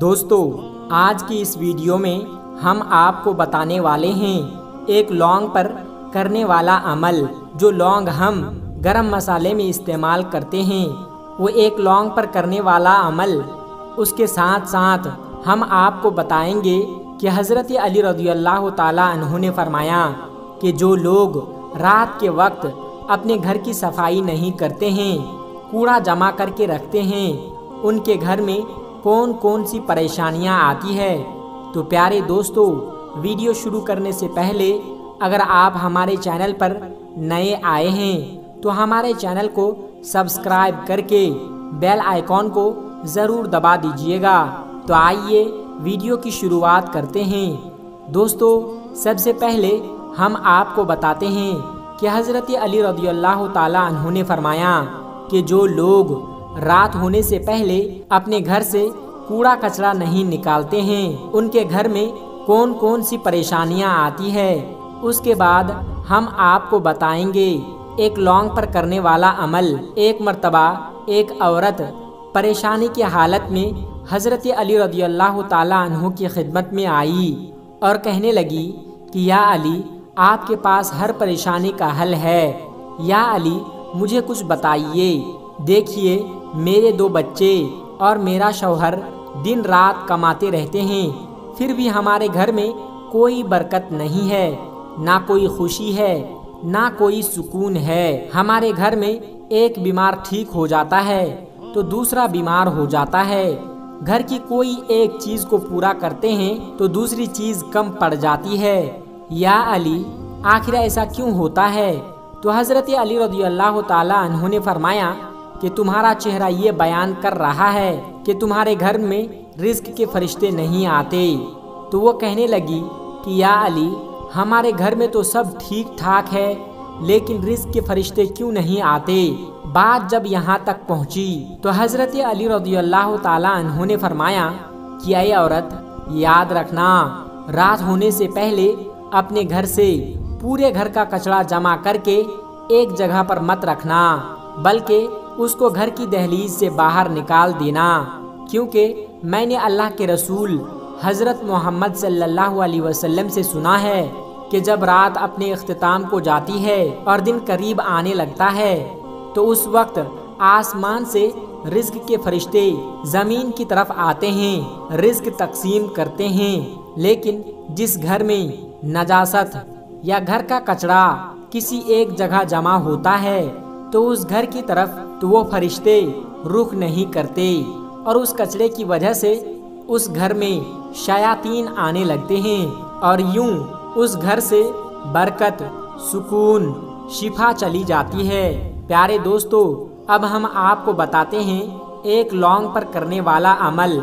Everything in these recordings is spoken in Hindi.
दोस्तों, आज की इस वीडियो में हम आपको बताने वाले हैं एक लौंग पर करने वाला अमल, जो लौंग हम गरम मसाले में इस्तेमाल करते हैं। वो एक लौंग पर करने वाला अमल। उसके साथ साथ हम आपको बताएँगे कि हज़रत अली रदी अल्लाह तु ने फरमाया कि जो लोग रात के वक्त अपने घर की सफ़ाई नहीं करते हैं, कूड़ा जमा करके रखते हैं, उनके घर में कौन कौन सी परेशानियाँ आती है? तो प्यारे दोस्तों, वीडियो शुरू करने से पहले, अगर आप हमारे चैनल पर नए आए हैं तो हमारे चैनल को सब्सक्राइब करके बेल आइकॉन को ज़रूर दबा दीजिएगा। तो आइए वीडियो की शुरुआत करते हैं। दोस्तों, सबसे पहले हम आपको बताते हैं कि हज़रत अली रदी अल्लाह ने फरमाया कि जो लोग रात होने से पहले अपने घर से कूड़ा कचरा नहीं निकालते हैं। उनके घर में कौन कौन सी परेशानियाँ आती है, उसके बाद हम आपको बताएँगे। एक लौंग पर करने वाला अमल, एक मर्तबा, एक औरत, परेशानी की हालत में हज़रत अली रदी अल्लाह तु की खिदमत में आई और कहने लगी कि, या अली, आपके पास हर परेशानी का हल है। या अली, मुझे कुछ बताइए। देखिए, मेरे दो बच्चे और मेरा शौहर दिन रात कमाते रहते हैं, फिर भी हमारे घर में कोई बरकत नहीं है, ना कोई खुशी है, ना कोई सुकून है। हमारे घर में एक बीमार ठीक हो जाता है तो दूसरा बीमार हो जाता है। घर की कोई एक चीज़ को पूरा करते हैं तो दूसरी चीज़ कम पड़ जाती है। या अली, आखिर ऐसा क्यों होता है? तो हज़रत अली रज़ी अल्लाह तु ने फरमाया कि तुम्हारा चेहरा ये बयान कर रहा है कि तुम्हारे घर में रिस्क के फरिश्ते नहीं आते। तो वो कहने लगी कि, या अली, हमारे घर में तो सब ठीक ठाक है, लेकिन रिस्क के फरिश्ते क्यों नहीं आते? बात जब यहाँ तक पहुँची तो हज़रत अली ने फरमाया कि अय औरत, याद रखना, रात होने से पहले अपने घर से पूरे घर का कचरा जमा करके एक जगह पर मत रखना, बल्कि उसको घर की दहलीज से बाहर निकाल देना, क्योंकि मैंने अल्लाह के रसूल हज़रत मोहम्मद सल्लल्लाहु अलैहि वसल्लम से सुना है कि जब रात अपने अख्ताम को जाती है और दिन करीब आने लगता है तो उस वक्त आसमान से रिस्क के फरिश्ते ज़मीन की तरफ़ आते हैं रिस्क तकसीम करते हैं। लेकिन जिस घर में नजासत या घर का कचरा किसी एक जगह जमा होता है तो उस घर की तरफ़ तो वो फरिश्ते रुख नहीं करते और उस कचरे की वजह से उस घर में शयातीन आने लगते हैं और यूँ उस घर से बरकत, सुकून, शिफा चली जाती है। प्यारे दोस्तों, अब हम आपको बताते हैं एक लौंग पर करने वाला अमल।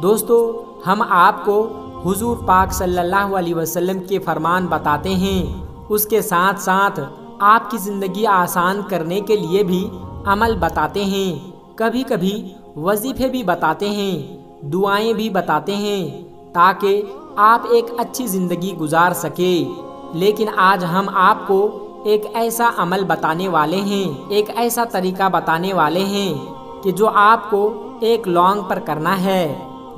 दोस्तों, हम आपको हुजूर पाक सल्लल्लाहु अलैहि वसल्लम के फरमान बताते हैं। उसके साथ साथ आपकी ज़िंदगी आसान करने के लिए भी अमल बताते हैं। कभी कभी वजीफ़े भी बताते हैं, दुआएँ भी बताते हैं, ताकि आप एक अच्छी ज़िंदगी गुजार सके। लेकिन आज हम आपको एक ऐसा अमल बताने वाले हैं, एक ऐसा तरीका बताने वाले हैं कि जो आपको एक लॉन्ग पर करना है।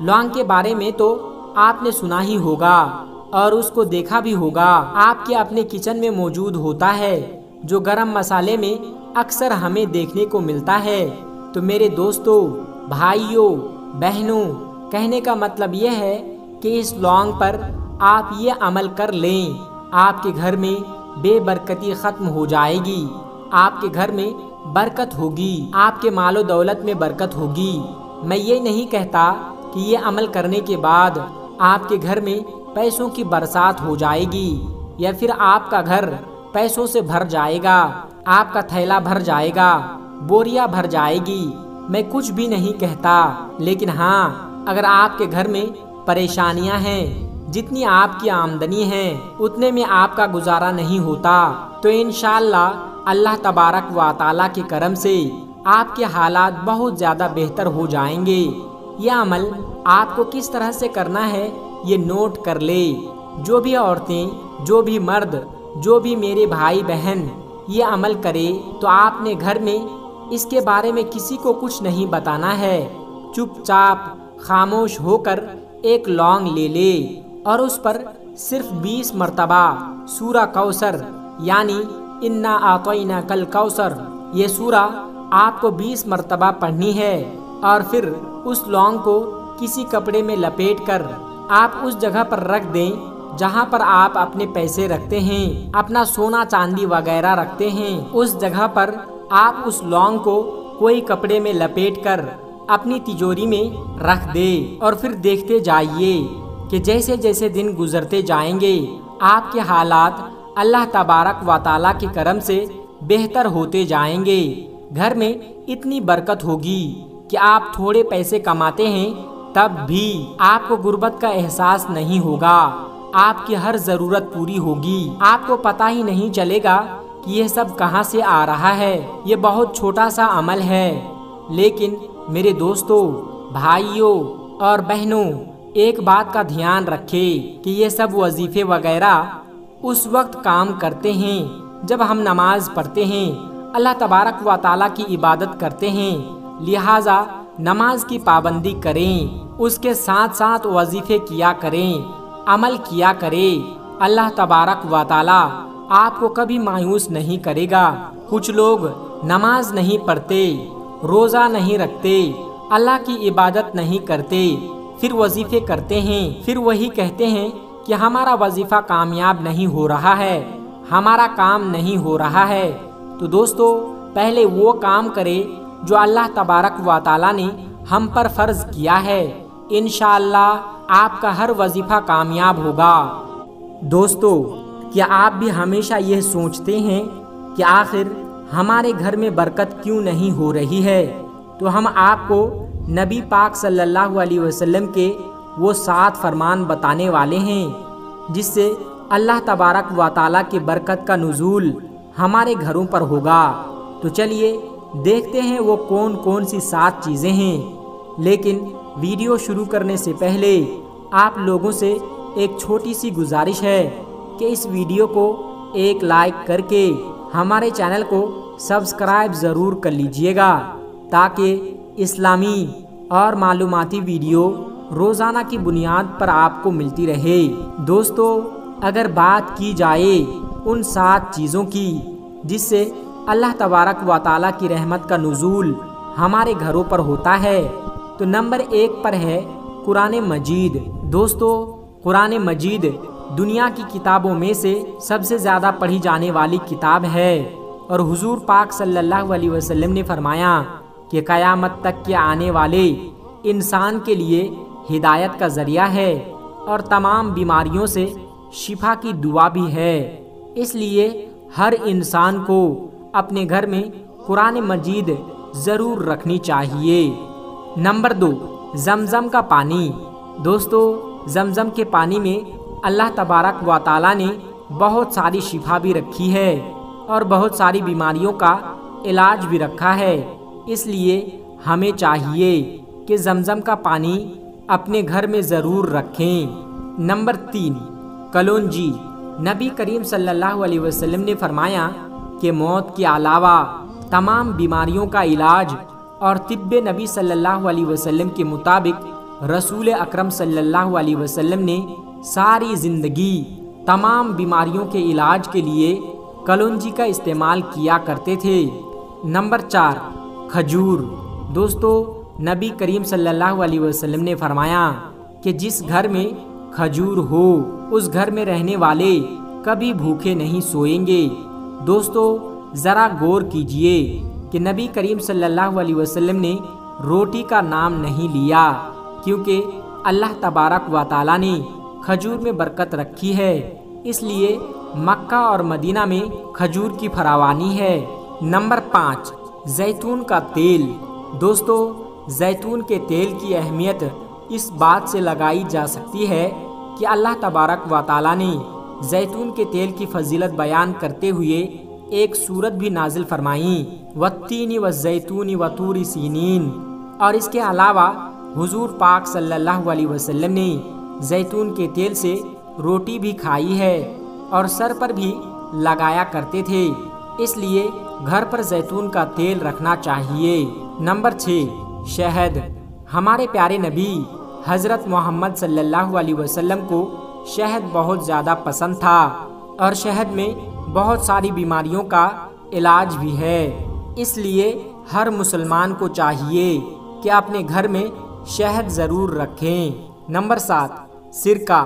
लौंग के बारे में तो आपने सुना ही होगा। और उसको देखा भी होगा। आपके अपने किचन में मौजूद होता है, जो गरम मसाले में अक्सर हमें देखने को मिलता है। तो मेरे दोस्तों, भाइयों, बहनों, कहने का मतलब यह है कि इस लौंग पर आप ये अमल कर लें। आपके घर में बेबरकती ख़त्म हो जाएगी। आपके घर में बरकत होगी। आपके मालो दौलत में बरकत होगी। मैं ये नहीं कहता कि ये अमल करने के बाद आपके घर में पैसों की बरसात हो जाएगी, या फिर आपका घर पैसों से भर जाएगा, आपका थैला भर जाएगा, बोरिया भर जाएगी। मैं कुछ भी नहीं कहता, लेकिन हाँ अगर आपके घर में परेशानियाँ हैं, जितनी आपकी आमदनी है, उतने में आपका गुजारा नहीं होता तो इन अल्लाह तबारक व के करम से आपके हालात बहुत ज़्यादा बेहतर हो जाएँगे। यह अमल आपको किस तरह से करना है ये नोट कर ले। जो भी औरतें, जो भी मर्द, जो भी मेरे भाई बहन ये अमल करे तो आपने घर में इसके बारे में किसी को कुछ नहीं बताना है। चुपचाप खामोश होकर एक लौंग ले ले और उस पर सिर्फ़ बीस मरतबा सूरा कौसर, यानी इन्ना आतोइना कल कौसर, ये सूरा आपको बीस मरतबा पढ़नी है। और फिर उस लौंग को किसी कपड़े में लपेट कर आप उस जगह पर रख दें, जहाँ पर आप अपने पैसे रखते हैं, अपना सोना चांदी वगैरह रखते हैं। उस जगह पर आप उस लौंग को कोई कपड़े में लपेट कर अपनी तिजोरी में रख दे और फिर देखते जाइए कि जैसे जैसे दिन गुजरते जाएँगे, आपके हालात अल्लाह तबारक व के करम से बेहतर होते जाएँगे। घर में इतनी बरकत होगी कि आप थोड़े पैसे कमाते हैं तब भी आपको गुर्बत का एहसास नहीं होगा। आपकी हर ज़रूरत पूरी होगी। आपको पता ही नहीं चलेगा कि यह सब कहाँ से आ रहा है। ये बहुत छोटा सा अमल है। लेकिन मेरे दोस्तों, भाइयों और बहनों, एक बात का ध्यान रखें कि ये सब वजीफे वगैरह उस वक्त काम करते हैं, जब हम नमाज़ पढ़ते हैं। अल्लाह तबारक व ताला की इबादत करते हैं। लिहाजा नमाज़ की पाबंदी करें, उसके साथ साथ वजीफे किया करें, अमल किया करें। अल्लाह तबारक व आपको कभी मायूस नहीं करेगा। कुछ लोग नमाज़ नहीं पढ़ते, रोज़ा नहीं रखते, अल्लाह की इबादत नहीं करते, फिर वजीफे करते हैं, फिर वही कहते हैं कि हमारा वजीफा कामयाब नहीं हो रहा है, हमारा काम नहीं हो रहा है। तो दोस्तों, पहले वो काम करे जो अल्लाह तबारक व ने हम पर फ़र्ज़ किया है इन आपका हर वजीफ़ा कामयाब होगा। दोस्तों, क्या आप भी हमेशा यह सोचते हैं कि आखिर हमारे घर में बरकत क्यों नहीं हो रही है? तो हम आपको नबी पाक सल्लल्लाहु अलैहि वसल्लम के वो सात फरमान बताने वाले हैं, जिससे अल्लाह तबारक व ताली के बरकत का नज़ूल हमारे घरों पर होगा। तो चलिए देखते हैं वो कौन कौन सी सात चीज़ें हैं। लेकिन वीडियो शुरू करने से पहले आप लोगों से एक छोटी सी गुजारिश है कि इस वीडियो को एक लाइक करके हमारे चैनल को सब्सक्राइब ज़रूर कर लीजिएगा, ताकि इस्लामी और मालूमती वीडियो रोज़ाना की बुनियाद पर आपको मिलती रहे। दोस्तों, अगर बात की जाए उन सात चीज़ों की, जिससे अल्लाह तबारक व ताली की रहमत का नज़ूल हमारे घरों पर होता है। तो नंबर एक पर है कुरान मजीद। दोस्तों, कुरान मजीद दुनिया की किताबों में से सबसे ज़्यादा पढ़ी जाने वाली किताब है। और हुजूर पाक सल्लल्लाहु अलैहि वसल्लम ने फरमाया कि क़यामत तक के आने वाले इंसान के लिए हिदायत का ज़रिया है और तमाम बीमारियों से शिफा की दुआ भी है। इसलिए हर इंसान को अपने घर में कुरान मजीद ज़रूर रखनी चाहिए। नंबर दो, जमजम का पानी। दोस्तों, जमजम के पानी में अल्लाह तबारक व ने बहुत सारी शिफा भी रखी है और बहुत सारी बीमारियों का इलाज भी रखा है। इसलिए हमें चाहिए कि जमजम का पानी अपने घर में ज़रूर रखें। नंबर तीन, कलौजी। नबी करीम सल्लल्लाहु अलैहि वसल्लम ने फरमाया कि मौत के अलावा तमाम बीमारियों का इलाज और तिब्ब नबी सल्लल्लाहु अलैहि वसल्लम के मुताबिक रसूल अकरम सल्लल्लाहु अलैहि वसल्लम ने सारी ज़िंदगी तमाम बीमारियों के इलाज के लिए कलौजी का इस्तेमाल किया करते थे। नंबर चार, खजूर। दोस्तों, नबी करीम सल्लल्लाहु अलैहि वसल्लम ने फरमाया कि जिस घर में खजूर हो, उस घर में रहने वाले कभी भूखे नहीं सोएँगे। दोस्तों, ज़रा गौर कीजिए कि नबी करीम सल्लल्लाहु अलैहि वसल्लम ने रोटी का नाम नहीं लिया, क्योंकि अल्लाह तबारक व ताली ने खजूर में बरकत रखी है। इसलिए मक्का और मदीना में खजूर की फरावानी है। नंबर पाँच, जैतून का तेल। दोस्तों, जैतून के तेल की अहमियत इस बात से लगाई जा सकती है कि अल्लाह तबारक व ताली ने जैतून के तेल की फजीलत बयान करते हुए एक सूरत भी नाजिल फरमाई, वत्तीनी व जैतूनी व तूरी सीनीन। और इसके अलावा हुजूर पाक सल्लल्लाहु अलैहि वसल्लम ने जैतून के तेल से रोटी भी खाई है और सर पर भी लगाया करते थे, इसलिए घर पर जैतून का तेल रखना चाहिए। नंबर छः शहद। हमारे प्यारे नबी हज़रत मोहम्मद सल्लल्लाहु अलैहि वसल्लम को शहद बहुत ज़्यादा पसंद था और शहद में बहुत सारी बीमारियों का इलाज भी है। इसलिए हर मुसलमान को चाहिए कि अपने घर में शहद ज़रूर रखें। नंबर सात, सिरका।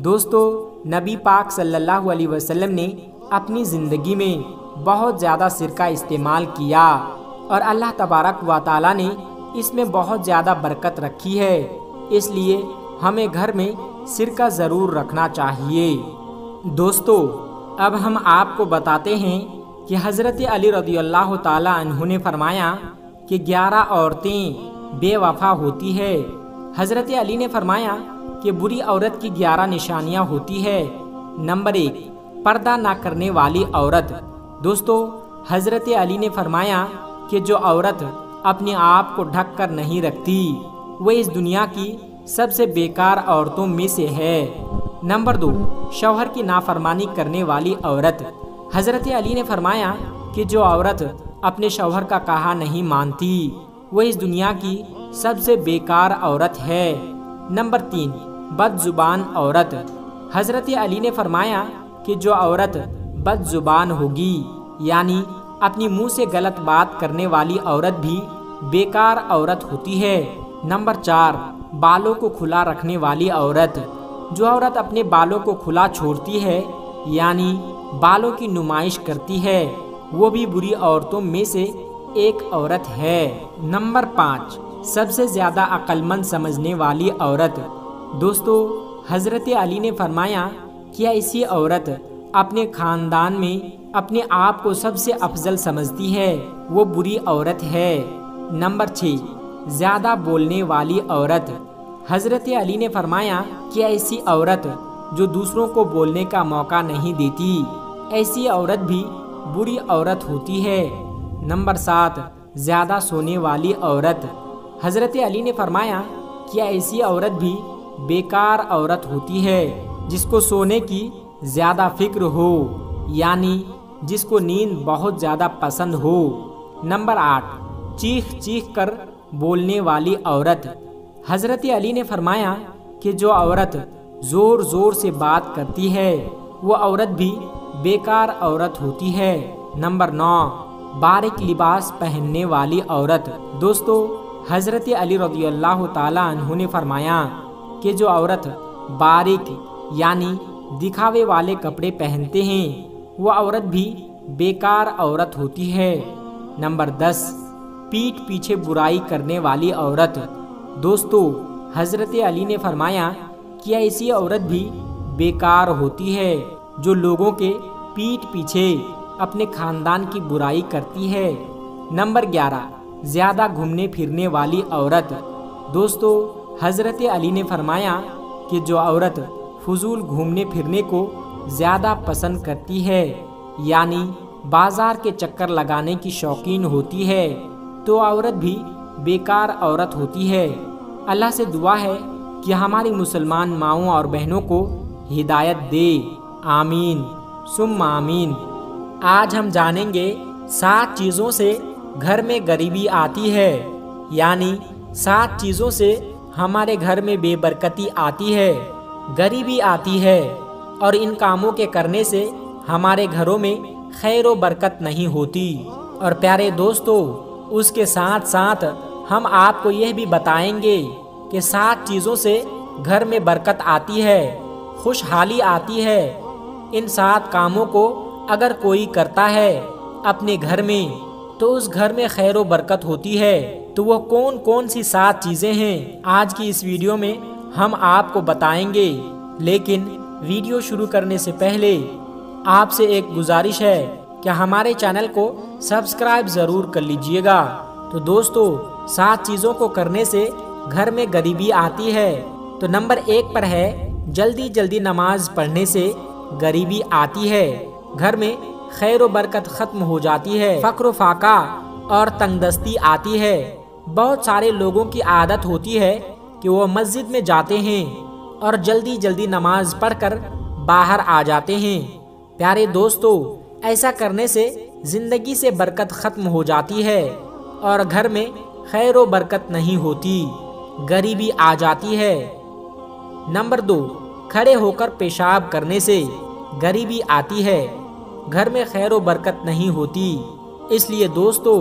दोस्तों, नबी पाक सल्लल्लाहु अलैहि वसल्लम ने अपनी ज़िंदगी में बहुत ज़्यादा सिरका इस्तेमाल किया और अल्लाह तबारक व ताली ने इसमें बहुत ज़्यादा बरकत रखी है। इसलिए हमें घर में सिरका ज़रूर रखना चाहिए। दोस्तों, अब हम आपको बताते हैं कि हज़रत अली रदी अल्लाह तु ने फरमाया कि ग्यारह औरतें बेवफा होती है। हज़रत अली ने फरमाया कि बुरी औरत की ग्यारह निशानियाँ होती है। नंबर एक, पर्दा ना करने वाली औरत। दोस्तों, हज़रत अली ने फरमाया कि जो औरत अपने आप को ढक कर नहीं रखती, वह इस दुनिया की सबसे बेकार औरतों में से है। नंबर दो, शौहर की नाफरमानी करने वाली औरत। हज़रत अली ने फरमाया कि जो औरत अपने शौहर का कहा नहीं मानती, वह इस दुनिया की सबसे बेकार औरत है। नंबर तीन, बदजुबान औरत। हज़रत अली ने फरमाया कि जो औरत बदजुबान होगी, यानी अपनी मुँह से गलत बात करने वाली औरत भी बेकार औरत होती है। नंबर चार, बालों को खुला रखने वाली औरत। जो औरत अपने बालों को खुला छोड़ती है, यानी बालों की नुमाइश करती है, वो भी बुरी औरतों में से एक औरत है। नंबर पाँच, सबसे ज़्यादा अक्लमंद समझने वाली औरत। दोस्तों, हज़रत अली ने फरमाया कि ऐसी औरत अपने खानदान में अपने आप को सबसे अफजल समझती है? वो बुरी औरत है। नंबर छः ज़्यादा बोलने वाली औरत। हज़रत अली ने फरमाया कि ऐसी औरत जो दूसरों को बोलने का मौका नहीं देती? ऐसी औरत भी बुरी औरत होती है। नंबर सात, ज़्यादा सोने वाली औरत। हज़रत अली ने फरमाया कि ऐसी औरत भी बेकार औरत होती है, जिसको सोने की ज़्यादा फ़िक्र हो, यानी जिसको नींद बहुत ज़्यादा पसंद हो? नंबर आठ चीख चीख कर बोलने वाली औरत। हज़रत अली ने फरमाया कि जो औरत ज़ोर ज़ोर से बात करती है, वो औरत भी बेकार औरत होती है। नंबर नौ, बारिक लिबास पहनने वाली औरत। दोस्तों, हज़रत अली रज़ी अल्लाह तु ने फरमाया कि जो औरत बारिक यानी दिखावे वाले कपड़े पहनते हैं वह औरत भी बेकार औरत होती है। नंबर दस पीठ पीछे बुराई करने वाली औरत। दोस्तों, हज़रत अली ने फरमाया कि ऐसी औरत भी बेकार होती है जो लोगों के पीठ पीछे अपने खानदान की बुराई करती है? नंबर ग्यारह, ज़्यादा घूमने फिरने वाली औरत। दोस्तों, हज़रत अली ने फरमाया कि जो औरत फजूल घूमने फिरने को ज़्यादा पसंद करती है, यानी बाज़ार के चक्कर लगाने की शौकीन होती है तो औरत भी बेकार औरत होती है। अल्लाह से दुआ है कि हमारी मुसलमान माओ और बहनों को हिदायत दे। आमीन। सुम आमीन। आज हम जानेंगे सात चीज़ों से घर में गरीबी आती है। यानी सात चीज़ों से हमारे घर में बेबरकती आती है, गरीबी आती है और इन कामों के करने से हमारे घरों में खैर बरकत नहीं होती। और प्यारे दोस्तों उसके साथ साथ हम आपको यह भी बताएँगे कि सात चीज़ों से घर में बरकत आती है, खुशहाली आती है। इन सात कामों को अगर कोई करता है अपने घर में तो उस घर में खैर व बरकत होती है। तो वह कौन कौन सी सात चीज़ें हैं, आज की इस वीडियो में हम आपको बताएँगे। लेकिन वीडियो शुरू करने से पहले आपसे एक गुजारिश है कि हमारे चैनल को सब्सक्राइब ज़रूर कर लीजिएगा। तो दोस्तों, सात चीज़ों को करने से घर में गरीबी आती है। तो नंबर एक पर है, जल्दी जल्दी नमाज़ पढ़ने से गरीबी आती है। घर में खैर बरकत ख़त्म हो जाती है फ़क्र फाका और तंगदस्ती आती है। बहुत सारे लोगों की आदत होती है कि वो मस्जिद में जाते हैं और जल्दी जल्दी नमाज़ पढ़कर बाहर आ जाते हैं। प्यारे दोस्तों ऐसा करने से ज़िंदगी से बरकत ख़त्म हो जाती है और घर में खैर व बरकत नहीं होती। गरीबी आ जाती है। नंबर दो, खड़े होकर पेशाब करने से गरीबी आती है। घर में खैर बरकत नहीं होती। इसलिए दोस्तों,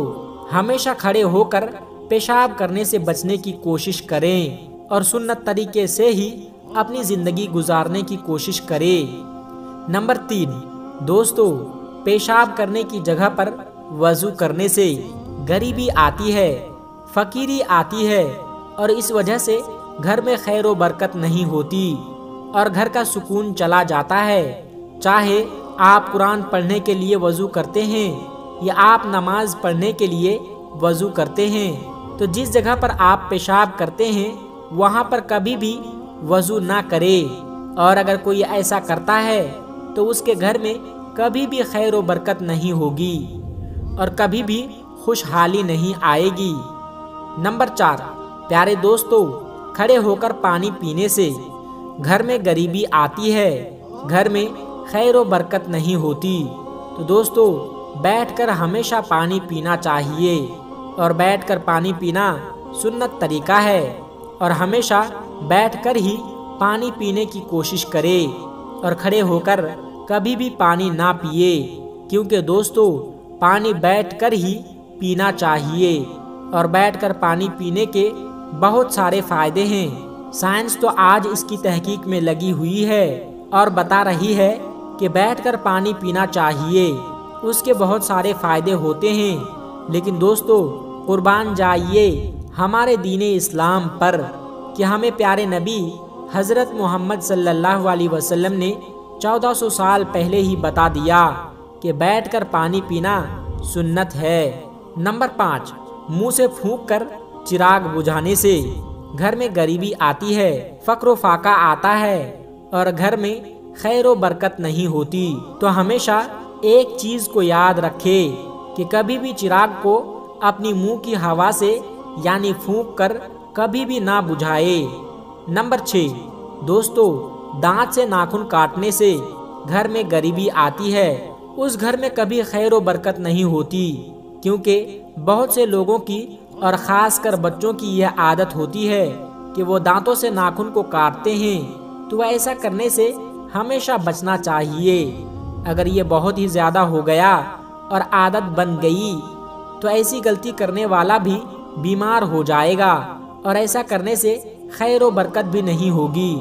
हमेशा खड़े होकर पेशाब करने से बचने की कोशिश करें और सुन्नत तरीके से ही अपनी ज़िंदगी गुजारने की कोशिश करें। नंबर तीन, दोस्तों पेशाब करने की जगह पर वज़ू करने से गरीबी आती है, फकीरी आती है और इस वजह से घर में खैर बरकत नहीं होती और घर का सुकून चला जाता है। चाहे आप कुरान पढ़ने के लिए वज़ू करते हैं या आप नमाज़ पढ़ने के लिए वज़ू करते हैं तो जिस जगह पर आप पेशाब करते हैं, वहाँ पर कभी भी वज़ू ना करें। और अगर कोई ऐसा करता है तो उसके घर में कभी भी खैर व बरकत नहीं होगी और कभी भी खुशहाली नहीं आएगी। नंबर चार, प्यारे दोस्तों, खड़े होकर पानी पीने से घर में गरीबी आती है। घर में खैर व बरकत नहीं होती। तो दोस्तों, बैठकर हमेशा पानी पीना चाहिए और बैठकर पानी पीना सुन्नत तरीका है और हमेशा बैठकर ही पानी पीने की कोशिश करें और खड़े होकर कभी भी पानी ना पिए, क्योंकि दोस्तों, पानी बैठकर ही पीना चाहिए। और बैठकर पानी पीने के बहुत सारे फ़ायदे हैं। साइंस तो आज इसकी तहकीक में लगी हुई है और बता रही है कि बैठकर पानी पीना चाहिए, उसके बहुत सारे फ़ायदे होते हैं। लेकिन दोस्तों, कुर्बान जाइए हमारे दीन इस्लाम पर कि हमें प्यारे नबी हज़रत मोहम्मद सल्लल्लाहु अलैहि वसल्लम ने 1400 साल पहले ही बता दिया कि बैठकर पानी पीना सुन्नत है। नंबर पाँच, मुँह से फूंक कर चिराग बुझाने से। घर में गरीबी आती है, फ़क्र फाका आता है और घर में खैर बरकत नहीं होती। तो हमेशा एक चीज़ को याद रखे कि कभी भी चिराग को अपनी मुँह की हवा से, यानी फूंक कर कभी भी ना बुझाए। नंबर छ दोस्तों दांत से नाखून काटने से घर में गरीबी आती है। उस घर में कभी खैर व बरकत नहीं होती, क्योंकि बहुत से लोगों की और ख़ास कर बच्चों की यह आदत होती है कि वो दांतों से नाखून को काटते हैं। तो ऐसा करने से हमेशा बचना चाहिए। अगर ये बहुत ही ज़्यादा हो गया और आदत बन गई तो ऐसी गलती करने वाला भी बीमार हो जाएगा और ऐसा करने से खैर बरकत भी नहीं होगी।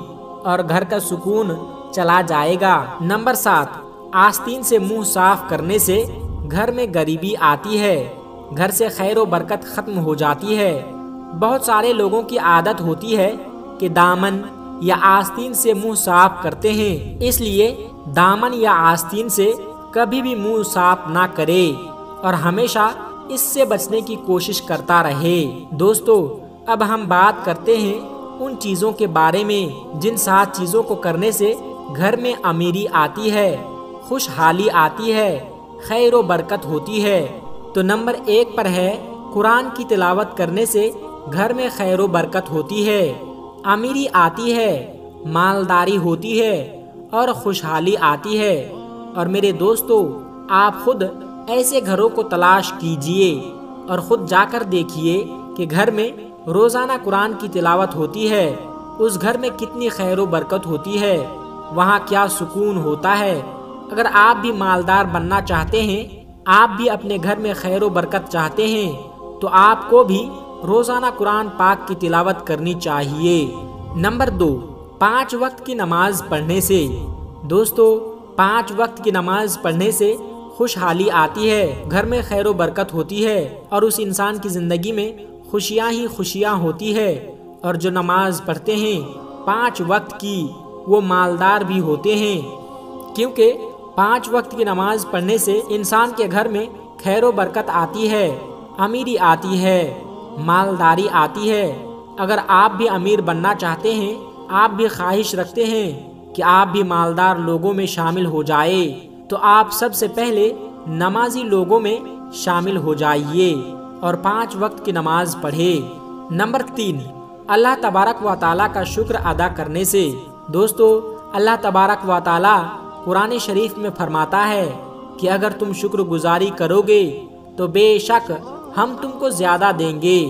और घर का सुकून चला जाएगा। नंबर सात, आस्तीन से मुँह साफ़ करने से घर में गरीबी आती है। घर से खैर बरकत खत्म हो जाती है। बहुत सारे लोगों की आदत होती है कि दामन या आस्तीन से मुँह साफ़ करते हैं। इसलिए दामन या आस्तीन से कभी भी मुँह साफ़ ना करे और हमेशा इससे बचने की कोशिश करता रहे। दोस्तों, अब हम बात करते हैं उन चीज़ों के बारे में, जिन सात चीज़ों को करने से घर में अमीरी आती है, खुशहाली आती है, खैर बरकत होती है। तो नंबर एक पर है, कुरान की तिलावत करने से घर में खैर बरकत होती है। अमीरी आती है, मालदारी होती है और खुशहाली आती है। और मेरे दोस्तों, आप खुद ऐसे घरों को तलाश कीजिए और ख़ुद जाकर देखिए कि घर में रोज़ाना कुरान की तिलावत होती है, उस घर में कितनी खैर बरकत होती है, वहाँ क्या सुकून होता है। अगर आप भी मालदार बनना चाहते हैं, आप भी अपने घर में खैर बरकत चाहते हैं तो आपको भी रोज़ाना कुरान पाक की तिलावत करनी चाहिए। नंबर दो, पाँच वक्त की नमाज़ पढ़ने से। दोस्तों, पाँच वक्त की नमाज़ पढ़ने से खुशहाली आती है, घर में खैर बरकत होती है, और उस इंसान की ज़िंदगी में खुशियाँ ही खुशियाँ होती है और जो नमाज़ पढ़ते हैं, पाँच वक्त की वो मालदार भी होते हैं। क्योंकि पाँच वक्त की नमाज़ पढ़ने से इंसान के घर में खैर बरकत आती है, अमीरी आती है, मालदारी आती है। अगर आप भी अमीर बनना चाहते हैं, आप भी ख्वाहिश रखते हैं कि आप भी मालदार लोगों में शामिल हो जाए तो आप सबसे पहले नमाजी लोगों में शामिल हो जाइए। और पाँच वक्त की नमाज़ पढ़े। नंबर तीन, अल्लाह तबारक व ताली का शुक्र अदा करने से। दोस्तों, अल्लाह तबारक व ताली कुरान शरीफ में फरमाता है कि अगर तुम शुक्र गुजारी करोगे तो बेशक हम तुमको ज़्यादा देंगे।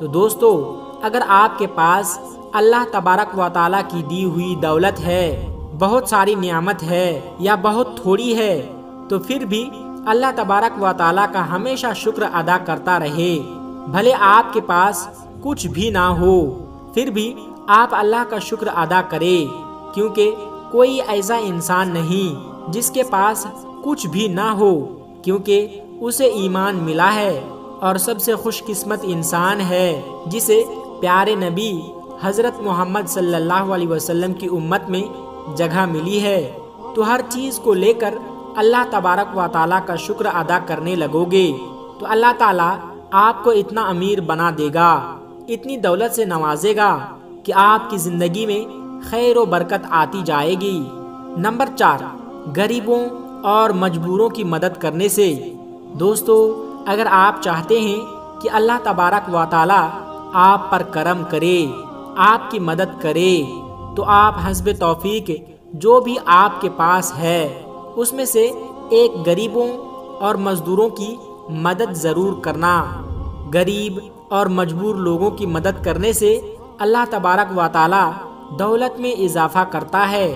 तो दोस्तों, अगर आपके पास अल्लाह तबारक व ताली की दी हुई दौलत है, बहुत सारी नियामत है या बहुत थोड़ी है तो फिर भी अल्लाह तबारक व ताली का हमेशा शुक्र अदा करता रहे। भले आपके पास कुछ भी ना हो, फिर भी आप अल्लाह का शुक्र अदा करें, क्योंकि कोई ऐसा इंसान नहीं जिसके पास कुछ भी ना हो, क्योंकि उसे ईमान मिला है और सबसे खुशकिस्मत इंसान है, जिसे प्यारे नबी हज़रत मोहम्मद सल्लल्लाहु अलैहि वसल्लम की उम्मत में जगह मिली है। तो हर चीज़ को लेकर अल्लाह तबारक व ताली का शुक्र अदा करने लगोगे। तो अल्लाह ताला आपको इतना अमीर बना देगा, इतनी दौलत से नवाजेगा कि आपकी ज़िंदगी में खैर व बरकत आती जाएगी। नंबर चार, गरीबों और मजबूरों की मदद करने से। दोस्तों, अगर आप चाहते हैं कि अल्लाह तबारक व ताली आप पर करम करे, आपकी मदद करे तो आप हसब तौफीक जो भी आपके पास है उसमें से एक गरीबों और मज़दूरों की मदद ज़रूर करना। गरीब और मजबूर लोगों की मदद करने से अल्लाह तबारक व दौलत में इजाफा करता है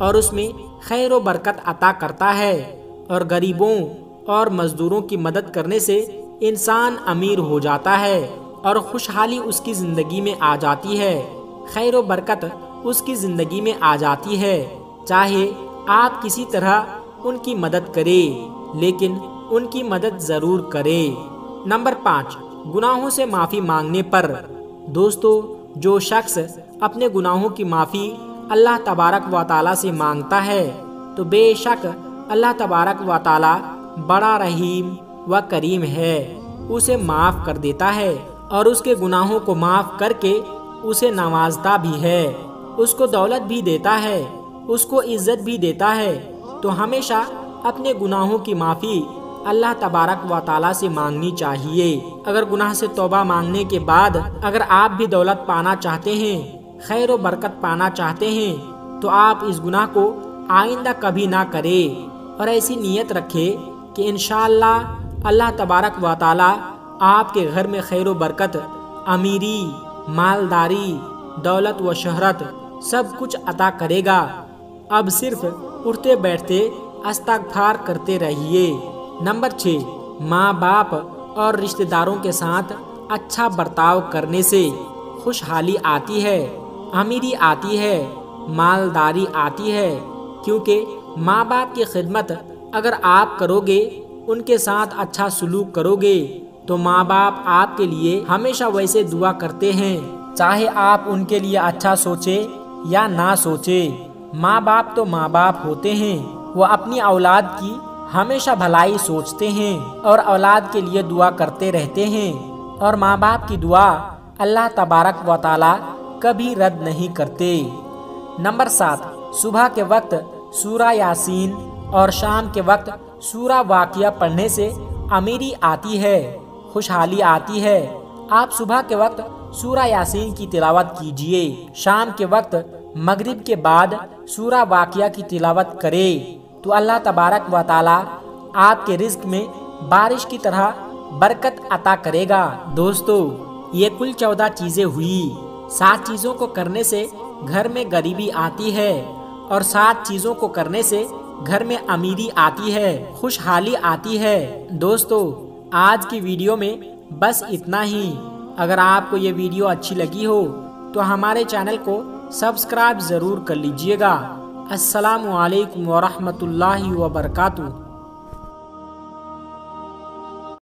और उसमें खैर बरकत अता करता है और गरीबों और मज़दूरों की मदद करने से इंसान अमीर हो जाता है और खुशहाली उसकी ज़िंदगी में आ जाती है। खैर बरकत उसकी ज़िंदगी में आ जाती है। चाहे आप किसी तरह उनकी मदद करें, लेकिन उनकी मदद ज़रूर करें। नंबर पाँच, गुनाहों से माफ़ी मांगने पर। दोस्तों, जो शख्स अपने गुनाहों की माफ़ी अल्लाह तबारक व ताली से माँगता है तो बेशक अल्लाह तबारक व ताली बड़ा रहीम व करीम है। उसे माफ़ कर देता है और उसके गुनाहों को माफ़ करके उसे नवाजता भी है। उसको दौलत भी देता है। उसको इज़्ज़त भी देता है तो हमेशा अपने गुनाहों की माफ़ी अल्लाह तबारक व ताली से मांगनी चाहिए। अगर गुनाह से तोबा मांगने के बाद अगर आप भी दौलत पाना चाहते हैं, खैर व बरकत पाना चाहते हैं तो आप इस गुनाह को आइंदा कभी ना करें और ऐसी नीयत रखें कि इन अल्लाह तबारक व ताली आपके घर में खैर बरकत, अमीरी, मालदारी, दौलत व शहरत सब कुछ अता करेगा। अब सिर्फ़ उठते बैठते अस्तगफार करते रहिए। नंबर छः माँ बाप और रिश्तेदारों के साथ अच्छा बर्ताव करने से खुशहाली आती है, अमीरी आती है, मालदारी आती है, क्योंकि माँ बाप की खिदमत अगर आप करोगे, उनके साथ अच्छा सलूक करोगे तो माँ बाप आपके लिए हमेशा वैसे दुआ करते हैं, चाहे आप उनके लिए अच्छा सोचे या ना सोचे। माँ बाप तो माँ बाप होते हैं। वो अपनी औलाद की हमेशा भलाई सोचते हैं और औलाद के लिए दुआ करते रहते हैं। और माँ बाप की दुआ अल्लाह तबारक व ताली कभी रद्द नहीं करते। नंबर सात, सुबह के वक्त सूरा यासीन और शाम के वक्त सूरा वाकिया पढ़ने से अमीरी आती है, खुशहाली आती है। आप सुबह के वक्त सूरा यासीन की तिलावत कीजिए, शाम के वक्त मगरिब के बाद सूरा वाकिया की तिलावत करें तो अल्लाह तबारक व ताली आपके रिस्क में बारिश की तरह बरकत अता करेगा। दोस्तों, ये कुल चौदह चीज़ें हुई। सात चीज़ों को करने से घर में गरीबी आती है और सात चीज़ों को करने से घर में अमीरी आती है, खुशहाली आती है। दोस्तों, आज की वीडियो में बस इतना ही। अगर आपको ये वीडियो अच्छी लगी हो तो हमारे चैनल को सब्सक्राइब ज़रूर कर लीजिएगा। असलकम वरहमल वर्का